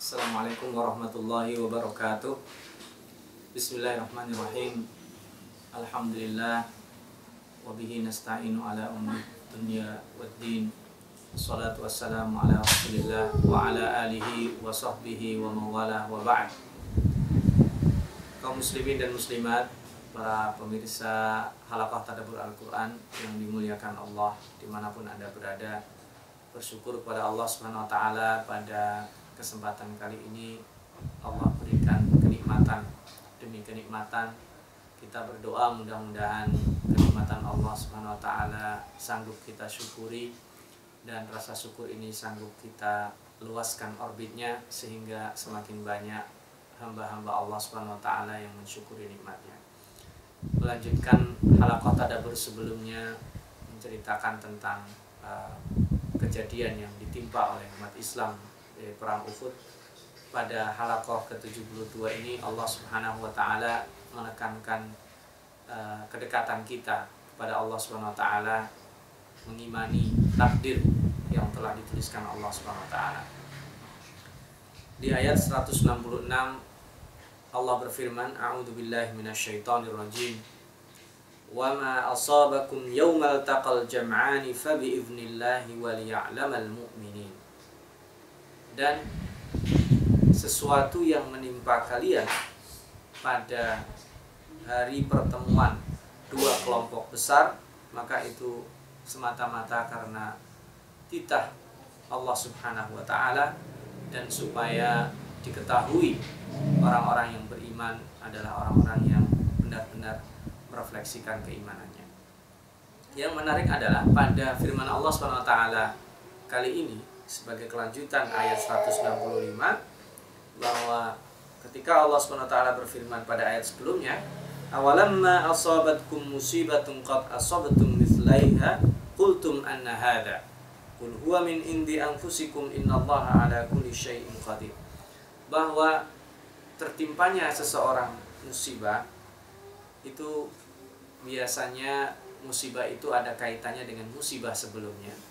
Assalamualaikum warahmatullahi wabarakatuh. Bismillahirrahmanirrahim. Alhamdulillah. Wabihi nasta'inu ala umri dunia waddin Assalatu wassalamu ala rasulillah Wa ala alihi wa sahbihi wa mawala wa ba'd. Kaum muslimin dan muslimat Para pemirsa halakah tadabur Al-Quran Yang dimuliakan Allah Di mana pun anda berada Bersyukur kepada Allah Subhanahu Wa Taala pada kesempatan kali ini Allah berikan kenikmatan demi kenikmatan kita berdoa mudah-mudahan kenikmatan Allah Subhanahu wa taala sanggup kita syukuri dan rasa syukur ini sanggup kita luaskan orbitnya sehingga semakin banyak hamba-hamba Allah Subhanahu wa taala yang mensyukuri nikmatnya. Melanjutkan halaqah tadabbur sebelumnya menceritakan tentang uh, kejadian yang ditimpa oleh umat Islam dari perang Uhud pada halakoh ke-72 ini Allah Subhanahu wa taala menekankan uh, kedekatan kita kepada Allah Subhanahu wa taala mengimani takdir yang telah dituliskan Allah Subhanahu wa taala. Di ayat 166 Allah berfirman, "A'udzu billahi minasyaitonir rajim." Wa ma asabakum yawmal taqal jam'ani fa bi dan sesuatu yang menimpa kalian pada hari pertemuan dua kelompok besar maka itu semata-mata karena titah Allah Subhanahu wa taala dan supaya diketahui orang-orang yang beriman adalah orang-orang yang benar-benar merefleksikan keimanannya. Yang menarik adalah pada firman Allah Subhanahu wa taala kali ini sebagai kelanjutan ayat 165 bahwa ketika Allah SWT berfirman pada ayat sebelumnya awalamma asabatkum musibatun qad asabatum mithlaiha qultum anna hadha. Qul huwa min indi anfusikum innallaha ala kulli syai'in qadir. Bahwa tertimpanya seseorang musibah itu biasanya musibah itu ada kaitannya dengan musibah sebelumnya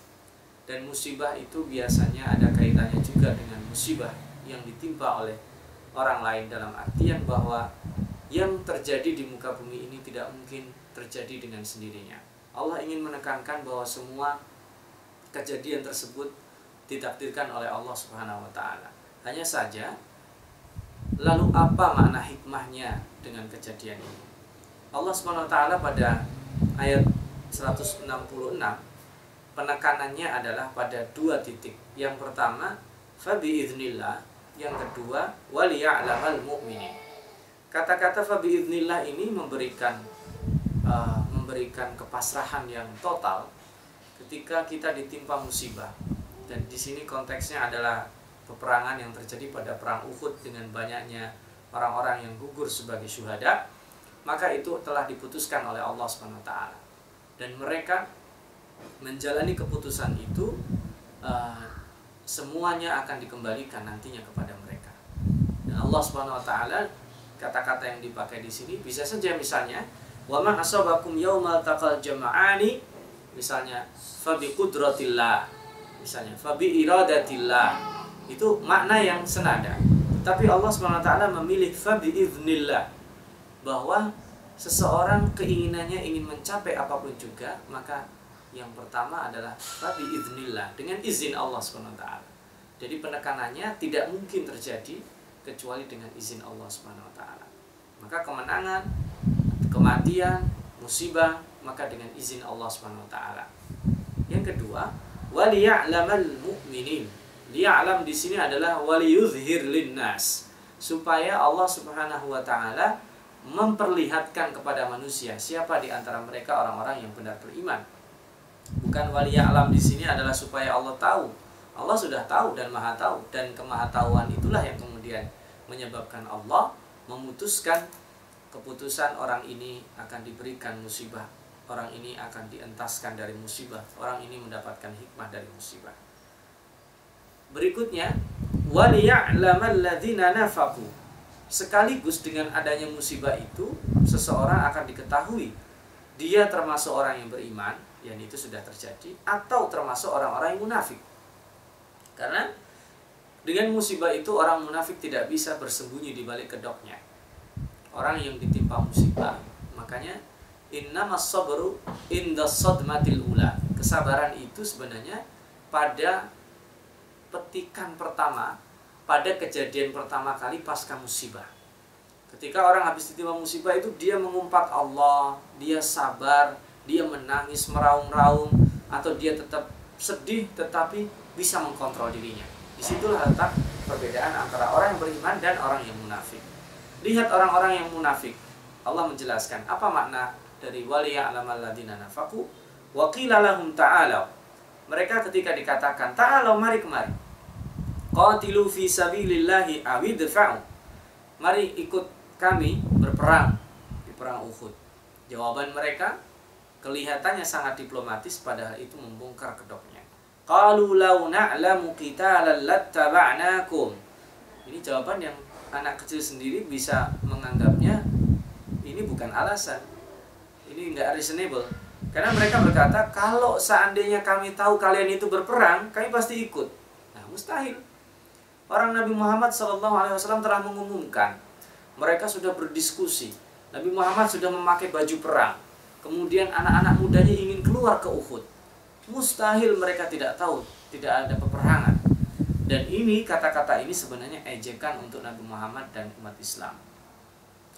dan musibah itu biasanya ada kaitannya juga dengan musibah yang ditimpa oleh orang lain dalam artian bahwa yang terjadi di muka bumi ini tidak mungkin terjadi dengan sendirinya. Allah ingin menekankan bahwa semua kejadian tersebut ditakdirkan oleh Allah Subhanahu wa taala. Hanya saja lalu apa makna hikmahnya dengan kejadian ini? Allah Subhanahu wa taala pada ayat 166 penekanannya adalah pada dua titik. Yang pertama, fabi idnillah. Yang kedua, waliya'lamal mu'minin. Kata-kata fabi idnillah ini memberikan uh, memberikan kepasrahan yang total ketika kita ditimpa musibah. Dan di sini konteksnya adalah peperangan yang terjadi pada perang Uhud dengan banyaknya orang-orang yang gugur sebagai syuhada, maka itu telah diputuskan oleh Allah taala. Dan mereka menjalani keputusan itu uh, semuanya akan dikembalikan nantinya kepada mereka. Dan Allah Subhanahu wa taala kata-kata yang dipakai di sini bisa saja misalnya wa ma asabakum yaumal taqal jama'ani misalnya fa bi qudratillah misalnya fa bi iradatillah itu makna yang senada. Tapi Allah Subhanahu wa taala memilih fa bi idznillah bahwa seseorang keinginannya ingin mencapai apa pun juga maka yang pertama adalah tapi iznillah dengan izin Allah swt. Jadi penekanannya tidak mungkin terjadi kecuali dengan izin Allah swt. Maka kemenangan, kematian, musibah maka dengan izin Allah swt. Yang kedua, waliya'lamal mu'minin. Liya'lam di sini adalah waliyuzhir linnas supaya Allah Subhanahu wa taala memperlihatkan kepada manusia siapa di antara mereka orang-orang yang benar beriman bukan wali alam di sini adalah supaya Allah tahu. Allah sudah tahu dan maha tahu dan kemahatauan itulah yang kemudian menyebabkan Allah memutuskan keputusan orang ini akan diberikan musibah. Orang ini akan dientaskan dari musibah. Orang ini mendapatkan hikmah dari musibah. Berikutnya, waliya'lamalladzina nafaqu. Sekaligus dengan adanya musibah itu, seseorang akan diketahui dia termasuk orang yang beriman yang itu sudah terjadi atau termasuk orang-orang yang munafik. Karena Dengan musibah itu orang munafik tidak bisa bersembunyi di balik kedoknya. Orang yang ditimpa musibah, makanya innama sabru inda sadmatil ula. Kesabaran itu sebenarnya pada petikan pertama, pada kejadian pertama kali pasca musibah. Ketika orang habis ditimpa musibah itu dia mengumpat Allah, dia sabar, dia menangis meraung-raung atau dia tetap sedih tetapi bisa mengkontrol dirinya Di situlah letak perbedaan antara orang yang beriman dan orang yang munafik. Lihat orang-orang yang munafik. Allah menjelaskan apa makna dari wali ya'lamal ladina nafaku wa qila lahum ta'alu. Mereka ketika dikatakan ta'alu mari kemari. Qatilu fi sabilillahi awidfa'u. Mari ikut kami berperang di perang Uhud. Jawaban mereka kelihatannya sangat diplomatis padahal itu membongkar kedoknya. Qalu law na'lamu qitalan lattaba'nakum. Ini jawaban yang anak kecil sendiri bisa menganggapnya ini bukan alasan. Ini enggak reasonable. Karena mereka berkata, kalau seandainya kami tahu kalian itu berperang, kami pasti ikut. Nah, mustahil. Orang Nabi Muhammad SAW telah mengumumkan, mereka sudah berdiskusi. Nabi Muhammad sudah memakai baju perang. Kemudian anak-anak mudanya ingin keluar ke Uhud. Mustahil mereka tidak tahu tidak ada peperangan. Dan ini kata-kata ini sebenarnya ejekan untuk Nabi Muhammad dan umat Islam.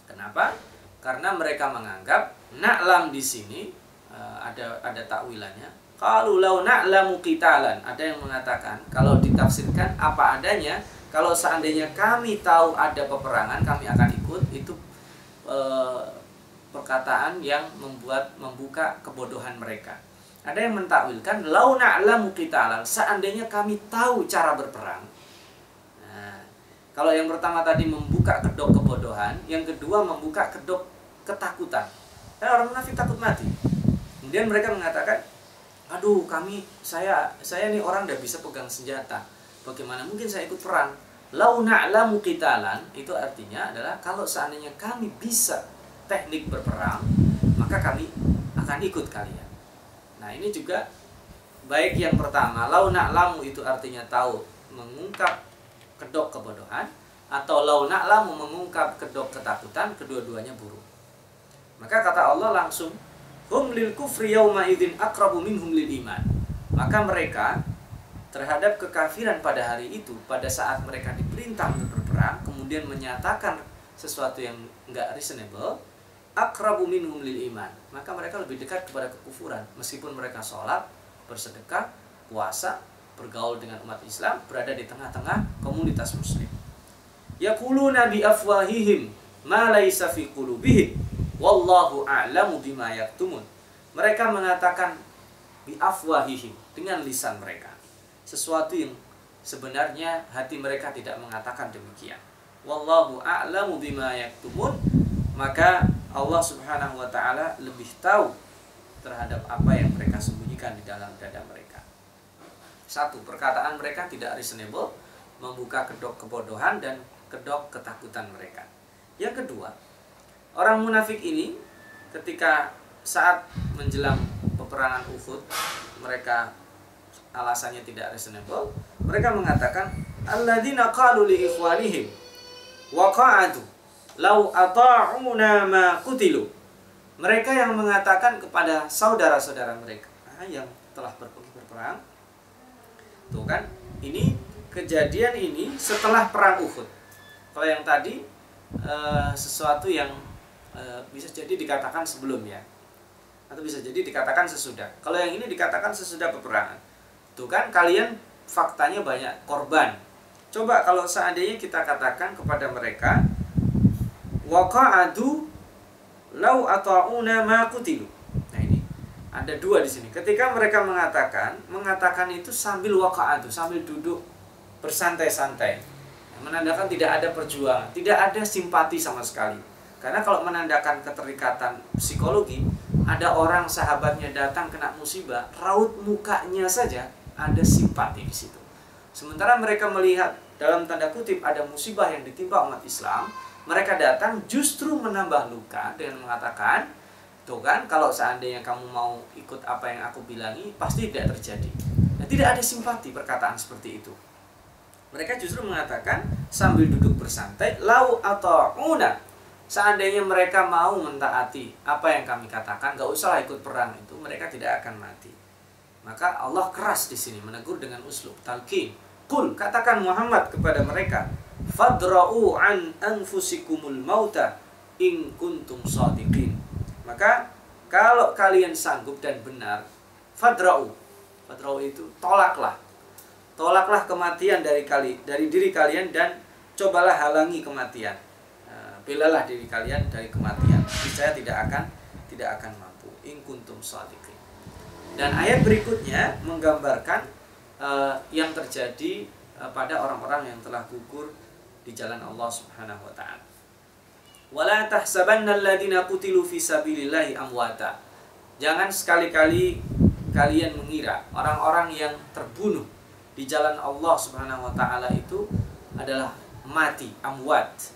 Kenapa? Karena mereka menganggap naklam di sini eh, ada ada takwilannya kalau lau na'lamu qitalan. Ada yang mengatakan kalau ditafsirkan apa adanya kalau seandainya kami tahu ada peperangan kami akan ikut itu e, perkataan yang membuat membuka kebodohan mereka ada yang mentakwilkan lau na'lamu qitalan, seandainya kami tahu cara berperang. Nah, kalau yang pertama tadi membuka kedok kebodohan, yang kedua membuka kedok ketakutan. Karena orang munafik takut mati. Kemudian mereka mengatakan, "Aduh, kami saya saya ini orang tidak bisa pegang senjata. Bagaimana mungkin saya ikut perang?" Lau na'lamu qitalan itu artinya adalah kalau seandainya kami bisa teknik berperang, maka kami akan ikut kalian. Nah ini juga baik yang pertama lau lamu itu artinya tahu mengungkap kedok kebodohan atau lau lamu mengungkap kedok ketakutan kedua-duanya buruk. Maka kata Allah langsung hum lil kufri yauma idzin aqrabu minhum lil iman. Maka mereka terhadap kekafiran pada hari itu pada saat mereka diperintah untuk berperang kemudian menyatakan sesuatu yang enggak reasonable akrabu minhum lil iman. Maka mereka lebih dekat kepada kekufuran. Meskipun mereka sholat bersedekah puasa bergaul dengan umat Islam berada di tengah-tengah komunitas muslim. Yaquluna bi afwahihim ma laysa fi qulubihim. Wallahu a'lamu bima yaktumun. Mereka mengatakan bi afwahihim dengan lisan mereka. Sesuatu yang sebenarnya hati mereka tidak mengatakan demikian. Wallahu a'lamu bima yaktumun. Maka Allah Subhanahu wa taala lebih tahu terhadap apa yang mereka sembunyikan di dalam dada mereka. Satu, perkataan mereka tidak reasonable, membuka kedok kebodohan dan kedok ketakutan mereka. Yang kedua, orang munafik ini ketika saat menjelang peperangan Uhud, mereka alasannya tidak reasonable, mereka mengatakan alladzina qalu li ikhwanihim wa qa'adu lau ata'una ma kutilu. Mereka yang mengatakan kepada saudara-saudara mereka yang telah pergi berperang. Tuh kan, ini kejadian ini setelah perang Uhud. Kalau yang tadi uh, sesuatu yang uh, bisa jadi dikatakan sebelumnya atau bisa jadi dikatakan sesudah. Kalau yang ini dikatakan sesudah peperangan. Tuh kan kalian faktanya banyak korban. Coba kalau seandainya kita katakan kepada mereka waqa'adu lau ata'una ma kutilu. Nah ini ada dua di sini. Ketika mereka mengatakan, mengatakan itu sambil waqa'adu, sambil duduk bersantai-santai. Menandakan tidak ada perjuangan, tidak ada simpati sama sekali. Karena kalau menandakan keterikatan psikologi, ada orang sahabatnya datang kena musibah, raut mukanya saja ada simpati di situ. Sementara mereka melihat dalam tanda kutip ada musibah yang ditimpa umat Islam, mereka datang justru menambah luka dengan mengatakan tuh kan kalau seandainya kamu mau ikut apa yang aku bilangi pasti tidak terjadi nah, tidak ada simpati perkataan seperti itu Mereka justru mengatakan sambil duduk bersantai, lau atau una. Seandainya mereka mau mentaati apa yang kami katakan, gak usah ikut perang itu, mereka tidak akan mati. Maka Allah keras di sini menegur dengan uslub talqin. Kul katakan Muhammad kepada mereka, fadra'u an anfusikumul mauta in kuntum sadiqin. Maka kalau kalian sanggup dan benar, fadra'u. Fadra'u itu tolaklah. Tolaklah kematian dari kali dari diri kalian dan cobalah halangi kematian belalah diri kalian dari kematian. Saya tidak akan tidak akan mampu. In kuntum shadiqin. Dan ayat berikutnya menggambarkan uh, yang terjadi uh, pada orang-orang yang telah gugur di jalan Allah Subhanahu wa taala. Wala tahsabanna qutilu fi sabilillahi amwata. Jangan sekali-kali kalian mengira orang-orang yang terbunuh di jalan Allah Subhanahu wa taala itu adalah mati, amwat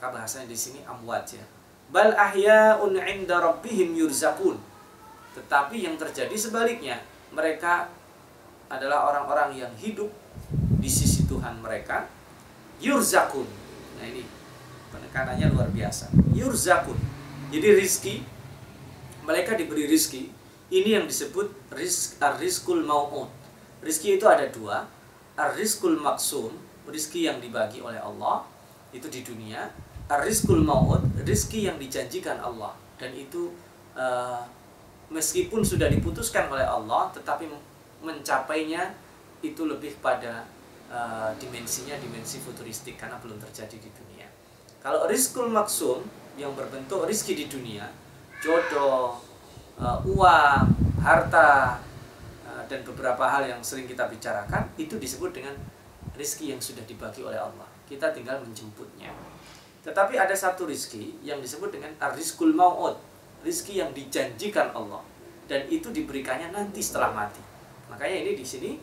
maka bahasanya di sini amwat ya bal ahya'un 'inda rabbihim yurzaqun tetapi yang terjadi sebaliknya mereka adalah orang-orang yang hidup di sisi Tuhan mereka yurzakun. Nah ini penekanannya luar biasa. Yurzakun. Jadi rizki mereka diberi rizki. Ini yang disebut rizk ar-rizkul mau'ud rizki itu ada dua. Ar-rizkul maksum rizki yang dibagi oleh Allah itu di dunia. Rizkul maut rizki yang dijanjikan Allah. Dan itu uh, meskipun sudah diputuskan oleh Allah tetapi mencapainya itu lebih pada uh, dimensinya dimensi futuristik karena belum terjadi di dunia kalau rizkul maksum yang berbentuk rizki di dunia jodoh uh, uang harta uh, dan beberapa hal yang sering kita bicarakan itu disebut dengan rizki yang sudah dibagi oleh Allah kita tinggal menjemputnya tetapi ada satu rizki yang disebut dengan ar-rizkul mau'ud. Rizki yang dijanjikan Allah. Dan itu diberikannya nanti setelah mati. Makanya ini di sini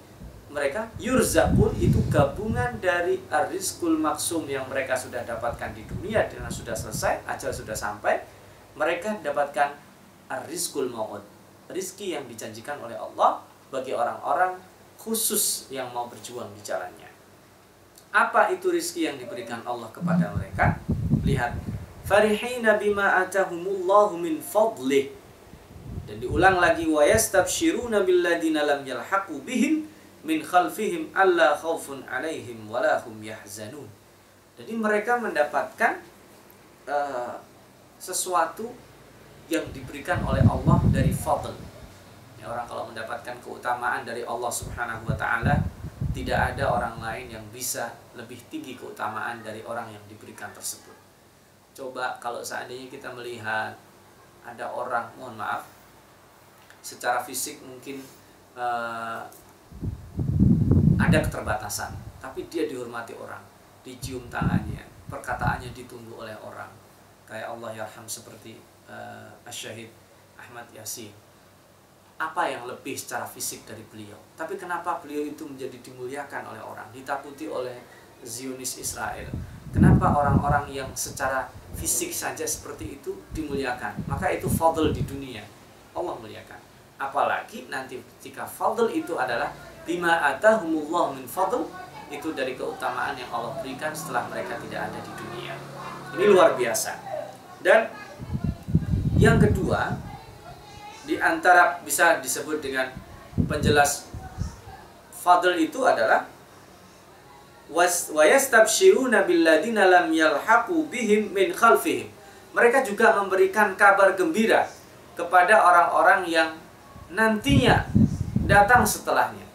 mereka yurzakun itu gabungan dari ar-rizkul maksum yang mereka sudah dapatkan di dunia dan sudah selesai, ajal sudah sampai. Mereka dapatkan ar-rizkul mau'ud. Rizki yang dijanjikan oleh Allah bagi orang-orang khusus yang mau berjuang di jalannya. Apa itu rizki yang diberikan Allah kepada mereka? Lihat. Farihina bima atahumullahu min fadlih. Dan diulang lagi wa yastabshiruna billadina lam yalhaqu bihim min khalfihim alla khaufun alaihim wala hum yahzanun. Jadi mereka mendapatkan uh, sesuatu yang diberikan oleh Allah dari fadl. Ya, orang kalau mendapatkan keutamaan dari Allah Subhanahu wa taala tidak ada orang lain yang bisa lebih tinggi keutamaan dari orang yang diberikan tersebut. Coba kalau seandainya kita melihat ada orang, mohon maaf, secara fisik mungkin uh, ada keterbatasan, tapi dia dihormati orang, dicium tangannya, perkataannya ditunggu oleh orang. Kayak Allah yarham seperti uh, Asyahid Ahmad Yasin apa yang lebih secara fisik dari beliau. Tapi kenapa beliau itu menjadi dimuliakan oleh orang, ditakuti oleh Zionis Israel? Kenapa orang-orang yang secara fisik saja seperti itu dimuliakan? Maka itu fadl di dunia. Allah muliakan. Apalagi nanti ketika fadl itu adalah bima atahumullah min fadl itu dari keutamaan yang Allah berikan setelah mereka tidak ada di dunia. Ini luar biasa. Dan yang kedua, di antara bisa disebut dengan penjelas fadl itu adalah wa yastabshiruna billadina lam yalhaqu bihim min khalfihim. Mereka juga memberikan kabar gembira kepada orang-orang yang nantinya datang setelahnya.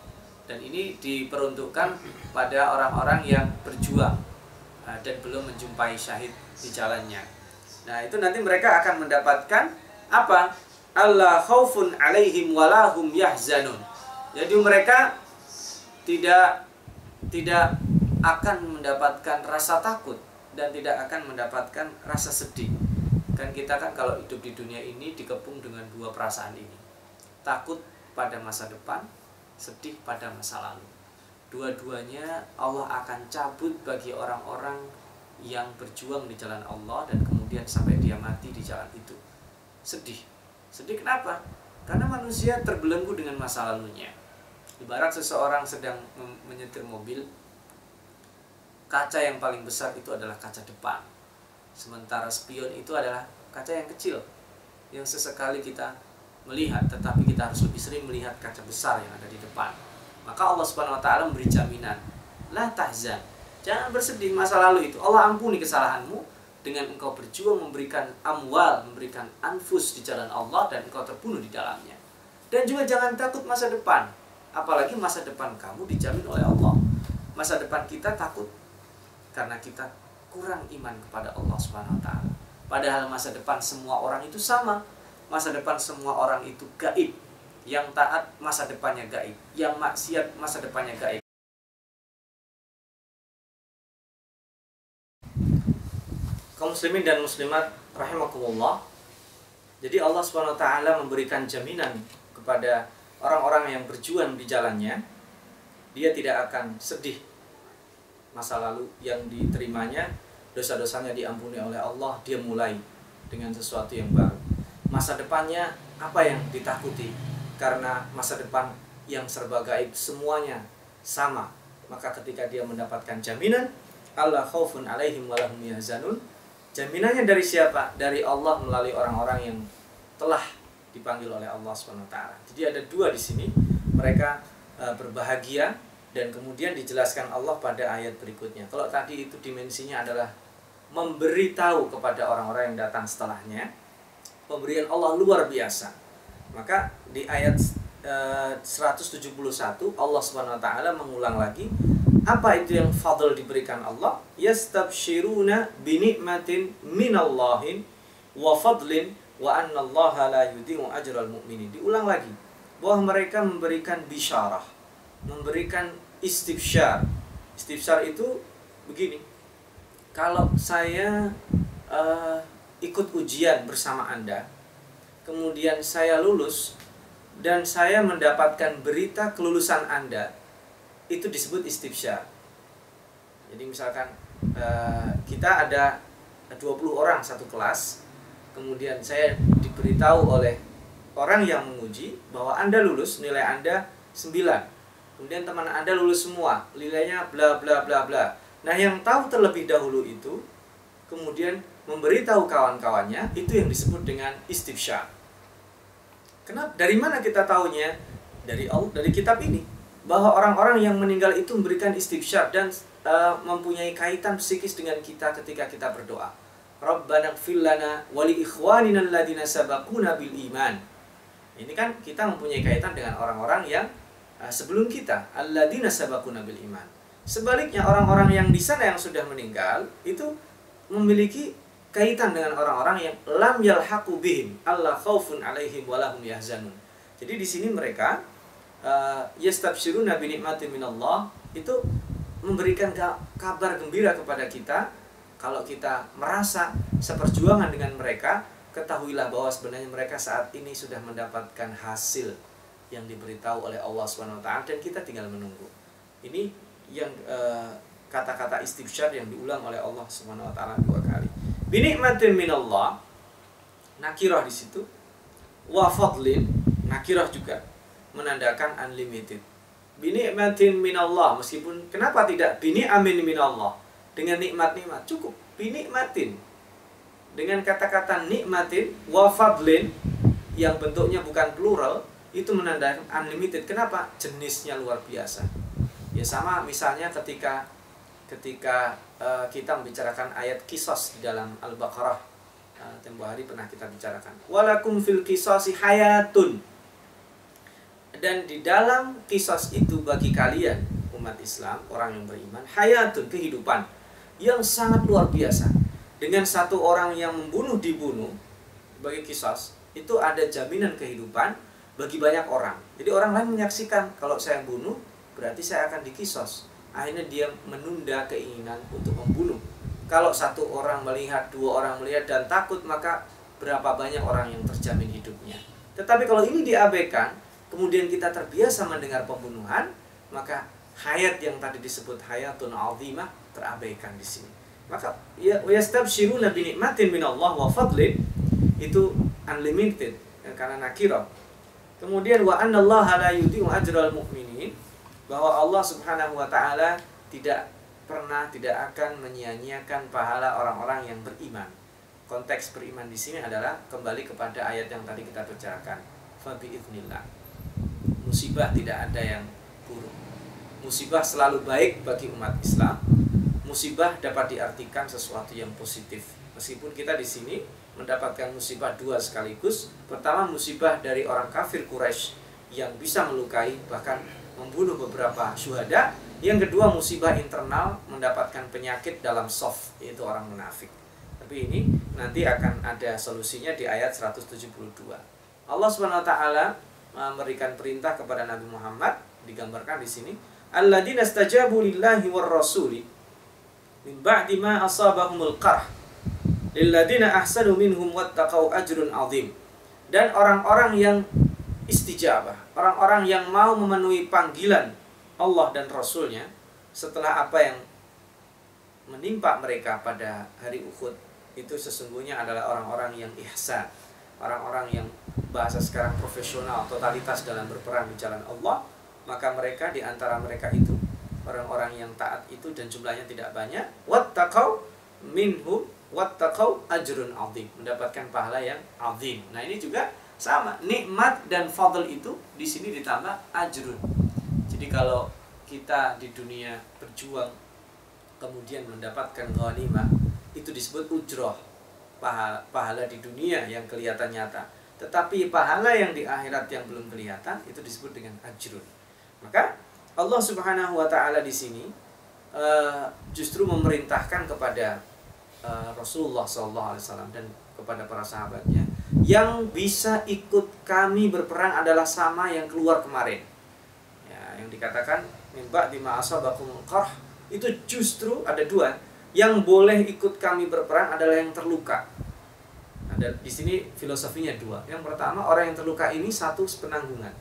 Dan ini diperuntukkan pada orang-orang yang berjuang uh, dan belum menjumpai syahid di jalannya. Nah, itu nanti mereka akan mendapatkan apa? Allah khaufun alaihim walahum yahzanun. Jadi mereka tidak tidak akan mendapatkan rasa takut dan tidak akan mendapatkan rasa sedih. Kan kita kan kalau hidup di dunia ini dikepung dengan dua perasaan ini. Takut pada masa depan, sedih pada masa lalu. Dua-duanya Allah akan cabut bagi orang-orang yang berjuang di jalan Allah dan kemudian sampai dia mati di jalan itu. Sedih Sedih kenapa? Karena manusia terbelenggu dengan masa lalunya. Ibarat seseorang sedang menyetir mobil, kaca yang paling besar itu adalah kaca depan. Sementara spion itu adalah kaca yang kecil yang sesekali kita melihat tetapi kita harus lebih sering melihat kaca besar yang ada di depan. Maka Allah Subhanahu wa taala memberi jaminan, la tahzan. Jangan bersedih masa lalu itu. Allah ampuni kesalahanmu dengan engkau berjuang memberikan amwal, memberikan anfus di jalan Allah dan engkau terbunuh di dalamnya. Dan juga jangan takut masa depan. Apalagi masa depan kamu dijamin oleh Allah. Masa depan kita takut karena kita kurang iman kepada Allah Subhanahu wa taala. Padahal masa depan semua orang itu sama. Masa depan semua orang itu gaib. Yang taat masa depannya gaib, yang maksiat masa depannya gaib. Kaum muslimin dan muslimat rahimakumullah. Jadi Allah taala memberikan jaminan kepada orang-orang yang berjuang di jalannya, dia tidak akan sedih masa lalu yang diterimanya dosa-dosanya diampuni oleh Allah dia mulai dengan sesuatu yang baru masa depannya apa yang ditakuti? Karena masa depan yang serba gaib semuanya sama. Maka ketika dia mendapatkan jaminan Allah khaufun alaihim walahum yahzanun. Jaminannya dari siapa? Dari Allah melalui orang-orang yang telah dipanggil oleh Allah swt jadi ada dua di sini. Mereka uh, berbahagia dan kemudian dijelaskan Allah pada ayat berikutnya. Kalau tadi itu dimensinya adalah memberitahu kepada orang-orang yang datang setelahnya, pemberian Allah luar biasa. Maka di ayat eh, 171 Allah Subhanahu wa taala mengulang lagi apa itu yang fadl diberikan Allah? Yastabshiruna binikmatin minallahin wa fadlin wa anna Allah la yudhi'u ajral mu'minin. Diulang lagi bahwa mereka memberikan bisyarah memberikan istifsyar. Istifsyar itu begini. Kalau saya uh, ikut ujian bersama Anda, kemudian saya lulus dan saya mendapatkan berita kelulusan Anda, itu disebut istifsyar. Jadi misalkan uh, kita ada 20 orang satu kelas, kemudian saya diberitahu oleh orang yang menguji bahwa Anda lulus, nilai Anda 9 kemudian teman Anda lulus semua, nilainya bla bla bla bla. Nah, yang tahu terlebih dahulu itu kemudian memberitahu kawan-kawannya itu yang disebut dengan istifsya. Kenapa? Dari mana kita tahunya? Dari dari kitab ini bahwa orang-orang yang meninggal itu memberikan istifsya dan uh, mempunyai kaitan psikis dengan kita ketika kita berdoa. Rabbana lana wa li ikhwanina alladziina sabaquna bil iman. Ini kan kita mempunyai kaitan dengan orang-orang yang Ah, sebelum kita alladzina sabaquna bil iman. Sebaliknya orang-orang yang di sana yang sudah meninggal itu memiliki kaitan dengan orang-orang yang lam yalhaqu bihim Allah khaufun alaihim walahum yahzanun. Jadi di sini mereka uh, yastabshiruna bi nikmatin minallah itu memberikan kabar gembira kepada kita kalau kita merasa seperjuangan dengan mereka ketahuilah bahwa sebenarnya mereka saat ini sudah mendapatkan hasil yang diberitahu oleh Allah Subhanahu wa taala dan kita tinggal menunggu. Ini yang eh, kata-kata uh, istifsyar yang diulang oleh Allah Subhanahu wa taala dua kali. Binikmatin minallah nakirah di situ wa fadlin nakirah juga menandakan unlimited. Binikmatin minallah meskipun kenapa tidak bini amin minallah dengan nikmat-nikmat cukup binikmatin dengan kata-kata nikmatin wa fadlin yang bentuknya bukan plural itu menandakan unlimited. Kenapa? Jenisnya luar biasa. Ya sama misalnya ketika ketika uh, kita membicarakan ayat kisos di dalam Al-Baqarah uh, tempo hari pernah kita bicarakan. Walakum fil kisasi hayatun. Dan di dalam kisos itu bagi kalian umat Islam, orang yang beriman, hayatun kehidupan yang sangat luar biasa. Dengan satu orang yang membunuh dibunuh bagi kisos itu ada jaminan kehidupan bagi banyak orang. Jadi orang lain menyaksikan kalau saya bunuh berarti saya akan dikisos. Akhirnya dia menunda keinginan untuk membunuh. Kalau satu orang melihat, dua orang melihat dan takut maka berapa banyak orang yang terjamin hidupnya. Tetapi kalau ini diabaikan, kemudian kita terbiasa mendengar pembunuhan, maka hayat yang tadi disebut hayatun azimah terabaikan di sini. Maka ya yastabshiruna bi nikmatin minallah wa fadlin itu unlimited ya, karena nakirah Kemudian wa annallaha la yudhi'u ajral mu'minin bahwa Allah Subhanahu wa taala tidak pernah tidak akan menyia-nyiakan pahala orang-orang yang beriman. Konteks beriman di sini adalah kembali kepada ayat yang tadi kita bicarakan. Fabi. Musibah tidak ada yang buruk. Musibah selalu baik bagi umat Islam. Musibah dapat diartikan sesuatu yang positif. Meskipun kita di sini mendapatkan musibah dua sekaligus. Pertama musibah dari orang kafir Quraisy yang bisa melukai bahkan membunuh beberapa syuhada. Yang kedua musibah internal mendapatkan penyakit dalam soft yaitu orang munafik. Tapi ini nanti akan ada solusinya di ayat 172. Allah Subhanahu wa taala memberikan perintah kepada Nabi Muhammad digambarkan di sini alladzina stajabu lillahi war rasuli min ba'di ma asabahumul qarh lilladina ahsanu minhum wattaqau ajrun azim dan orang-orang yang istijabah. Orang-orang yang mau memenuhi panggilan Allah dan Rasulnya setelah apa yang menimpa mereka pada hari Uhud itu sesungguhnya adalah orang-orang yang ihsan. Orang-orang yang bahasa sekarang profesional totalitas dalam berperang di jalan Allah maka mereka di antara mereka itu orang-orang yang taat itu dan jumlahnya tidak banyak wattaqau minhum wattaqau ajrun azim. Mendapatkan pahala yang azim. Nah ini juga sama nikmat dan fadl itu di sini ditambah ajrun. Jadi kalau kita di dunia berjuang kemudian mendapatkan ghanimah itu disebut ujroh. Pahala, pahala di dunia yang kelihatan nyata. Tetapi pahala yang di akhirat yang belum kelihatan itu disebut dengan ajrun. Maka Allah Subhanahu wa taala di sini uh, justru memerintahkan kepada uh, Rasulullah SAW dan kepada para sahabatnya yang bisa ikut kami berperang adalah sama yang keluar kemarin. Ya, yang dikatakan mimba ma'asabakum qarh itu justru ada dua. Yang boleh ikut kami berperang adalah yang terluka. Ada di sini filosofinya dua. Yang pertama orang yang terluka ini satu penanggungan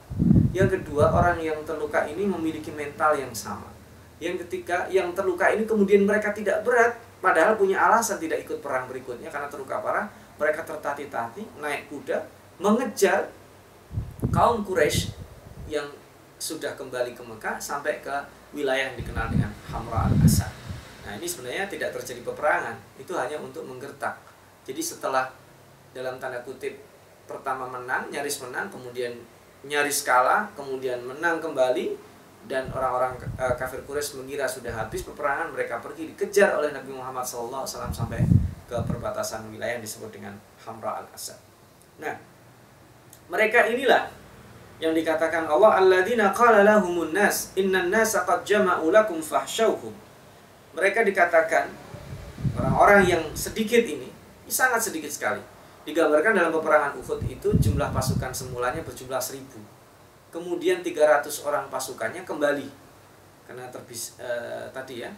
yang kedua orang yang terluka ini memiliki mental yang sama. Yang ketiga yang terluka ini kemudian mereka tidak berat Padahal punya alasan tidak ikut perang berikutnya karena terluka parah. Mereka tertati-tati, naik kuda, mengejar kaum Quraisy yang sudah kembali ke Mekah sampai ke wilayah yang dikenal dengan Hamra al-Asad. Nah ini sebenarnya tidak terjadi peperangan, itu hanya untuk menggertak. Jadi setelah dalam tanda kutip pertama menang, nyaris menang, kemudian nyaris kalah, kemudian menang kembali, dan orang-orang uh, kafir Quraisy mengira sudah habis peperangan mereka pergi dikejar oleh Nabi Muhammad SAW sampai ke perbatasan wilayah yang disebut dengan Hamra al-Asad. Nah, mereka inilah yang dikatakan Allah alladzina qala lahumun nas innan nasa qad jama'u lakum fahsyauhum. Mereka dikatakan orang-orang yang sedikit ini sangat sedikit sekali. Digambarkan dalam peperangan Uhud itu jumlah pasukan semulanya berjumlah seribu kemudian 300 orang pasukannya kembali karena terbis eh, tadi ya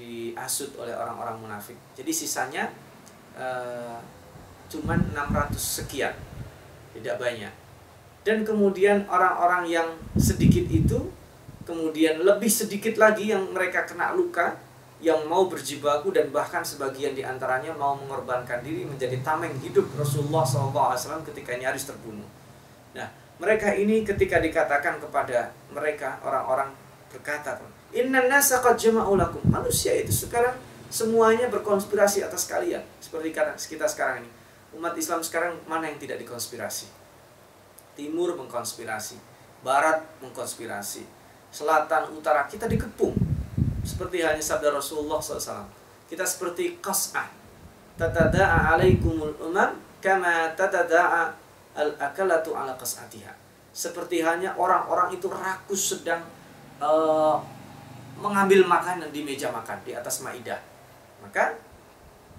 diasut oleh orang-orang munafik. Jadi sisanya eh, cuman 600 sekian, tidak banyak. Dan kemudian orang-orang yang sedikit itu kemudian lebih sedikit lagi yang mereka kena luka yang mau berjibaku dan bahkan sebagian di antaranya mau mengorbankan diri menjadi tameng hidup Rasulullah SAW ketika nyaris terbunuh. Nah, mereka ini ketika dikatakan kepada mereka orang-orang berkata, Inna nasa qad jama'u lakum. Manusia itu sekarang semuanya berkonspirasi atas kalian. Seperti kita sekarang ini. Umat Islam sekarang mana yang tidak dikonspirasi? Timur mengkonspirasi, barat mengkonspirasi, selatan, utara kita dikepung. Seperti hanya sabda Rasulullah SAW. Kita seperti qas'ah. Tatada'a alaikumul umam kama tatada'a al-akalatu ala qas'atiha. Seperti hanya orang-orang itu rakus sedang uh, mengambil makanan di meja makan di atas maidah. Maka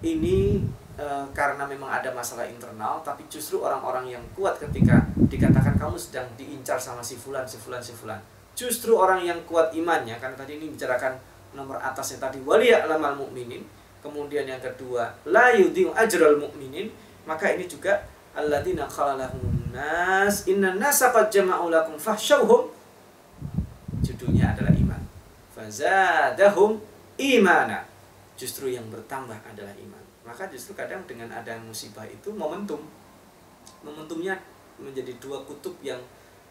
ini uh, karena memang ada masalah internal, tapi justru orang-orang yang kuat ketika dikatakan kamu sedang diincar sama si fulan, si fulan, si fulan. Justru orang yang kuat imannya, karena tadi ini bicarakan nomor atasnya tadi waliya'lamal mu'minin, kemudian yang kedua la yudhi'u ajral mu'minin, maka ini juga alladzina qala nas inna nasa qad jama'u lakum fahsyauhum judulnya adalah fazadahum imana justru yang bertambah adalah iman maka justru kadang dengan ada musibah itu momentum momentumnya menjadi dua kutub yang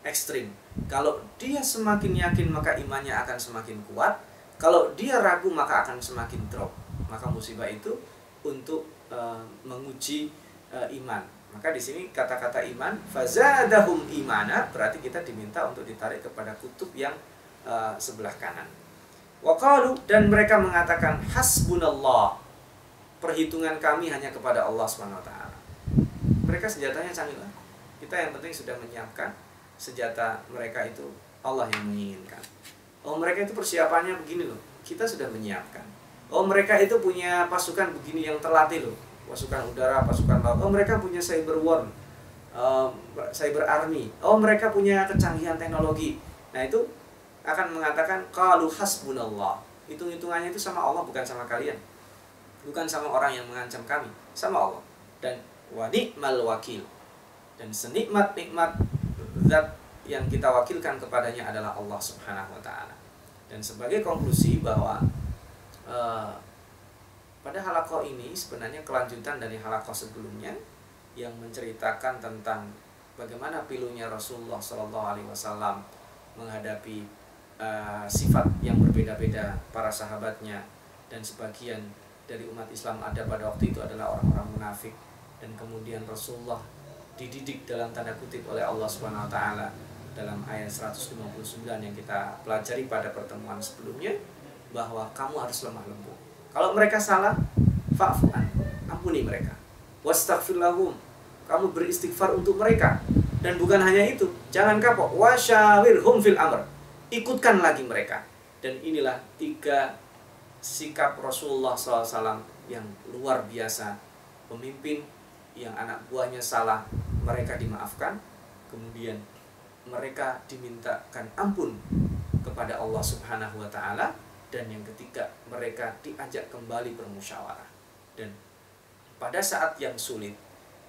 ekstrim kalau dia semakin yakin maka imannya akan semakin kuat Kalau dia ragu maka akan semakin drop. Maka musibah itu untuk uh, menguji uh, iman. Maka di sini kata-kata iman fazadahum imana berarti kita diminta untuk ditarik kepada kutub yang uh, sebelah kanan. Waqalu dan mereka mengatakan hasbunallah. Perhitungan kami hanya kepada Allah taala. Mereka senjatanya canggih lah. Kita yang penting sudah menyiapkan senjata mereka itu Allah yang menginginkan. Oh mereka itu persiapannya begini loh. Kita sudah menyiapkan. Oh mereka itu punya pasukan begini yang terlatih loh. Pasukan udara, pasukan laut. Oh mereka punya cyber war, uh, cyber army. Oh mereka punya kecanggihan teknologi. Nah itu akan mengatakan kalau hasbunallah. Hitung-hitungannya itu sama Allah bukan sama kalian. Bukan sama orang yang mengancam kami, sama Allah. Dan wa ni'mal wakil. Dan senikmat-nikmat zat yang kita wakilkan kepadanya adalah Allah Subhanahu wa taala. Dan sebagai konklusi bahwa uh, pada halakoh ini sebenarnya kelanjutan dari halakoh sebelumnya yang menceritakan tentang bagaimana pilunya Rasulullah Wasallam menghadapi uh, sifat yang berbeda-beda para sahabatnya dan sebagian dari umat Islam ada pada waktu itu adalah orang-orang munafik dan kemudian Rasulullah dididik dalam tanda kutip oleh Allah Subhanahu wa taala dalam ayat 159 yang kita pelajari pada pertemuan sebelumnya bahwa kamu harus lemah lembut. Kalau mereka salah, fa'fu'an, ampuni mereka. Wastaghfirlahum, kamu beristighfar untuk mereka. Dan bukan hanya itu, jangan kapok. Wasyawirhum fil amr. Ikutkan lagi mereka. Dan inilah tiga sikap Rasulullah SAW yang luar biasa. Pemimpin yang anak buahnya salah, mereka dimaafkan. Kemudian mereka dimintakan ampun kepada Allah Subhanahu wa taala dan yang ketiga mereka diajak kembali bermusyawarah dan pada saat yang sulit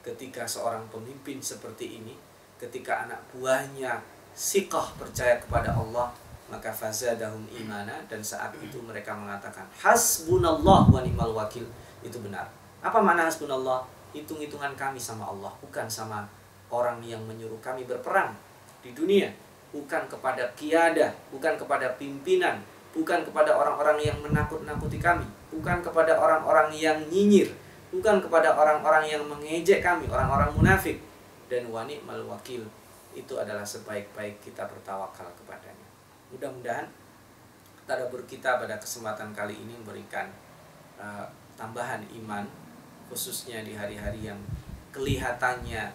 ketika seorang pemimpin seperti ini ketika anak buahnya sikah percaya kepada Allah maka fazadahum imana dan saat itu mereka mengatakan hasbunallah wa ni'mal wakil. Itu benar. Apa makna hasbunallah? Hitung-hitungan kami sama Allah bukan sama orang yang menyuruh kami berperang di dunia. Bukan kepada kiada, bukan kepada pimpinan, bukan kepada orang-orang yang menakut-nakuti kami, bukan kepada orang-orang yang nyinyir, bukan kepada orang-orang yang mengejek kami, orang-orang munafik. Dan wani mal wakil itu adalah sebaik-baik kita bertawakal kepadanya. Mudah-mudahan tadabbur kita pada kesempatan kali ini memberikan uh, tambahan iman khususnya di hari-hari yang kelihatannya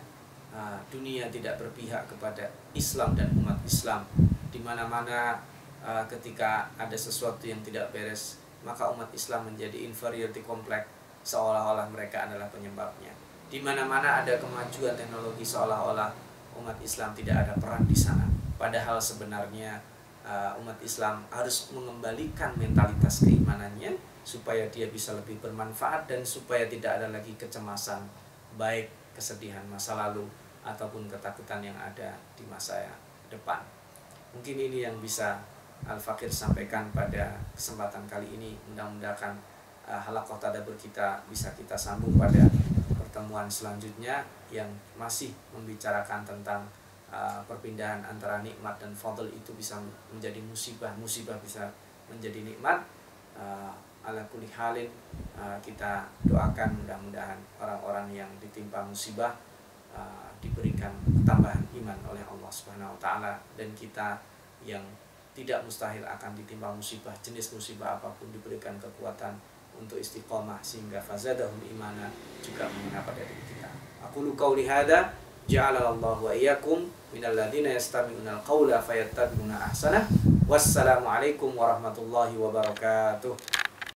uh, dunia tidak berpihak kepada Islam dan umat Islam di mana-mana uh, ketika ada sesuatu yang tidak beres maka umat Islam menjadi inferiority complex seolah-olah mereka adalah penyebabnya di mana-mana ada kemajuan teknologi seolah-olah umat Islam tidak ada peran di sana padahal sebenarnya uh, umat Islam harus mengembalikan mentalitas keimanannya supaya dia bisa lebih bermanfaat dan supaya tidak ada lagi kecemasan baik kesedihan masa lalu ataupun ketakutan yang ada di masa depan. Mungkin ini yang bisa Al-Fakir sampaikan pada kesempatan kali ini. Mudah-mudahan uh, halakoh tadabur kita bisa kita sambung pada pertemuan selanjutnya yang masih membicarakan tentang uh, perpindahan antara nikmat dan fadl itu bisa menjadi musibah, musibah bisa menjadi nikmat. Uh, ala kulli halin uh, kita doakan mudah-mudahan orang-orang yang ditimpa musibah uh, diberikan tambahan iman oleh Allah Subhanahu wa taala dan kita yang tidak mustahil akan ditimpa musibah jenis musibah apa pun diberikan kekuatan untuk istiqomah sehingga fazadahum imana juga mengenai pada diri kita. Aku lu qauli hadza ja'alallahu wa iyyakum minal ladzina yastami'una al-qaula fayattabi'una ahsanah. Wassalamualaikum warahmatullahi wabarakatuh.